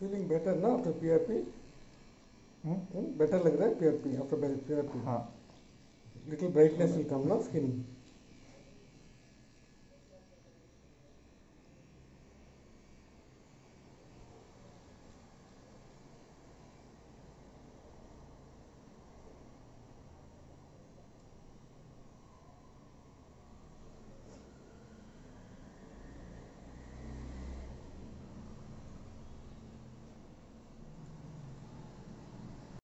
Feeling better ना after PRP P better लग रहा है पीआरपी आफ्टर पीआरपी हाँ। लिटिल ब्राइटनेस विल कम ना स्किन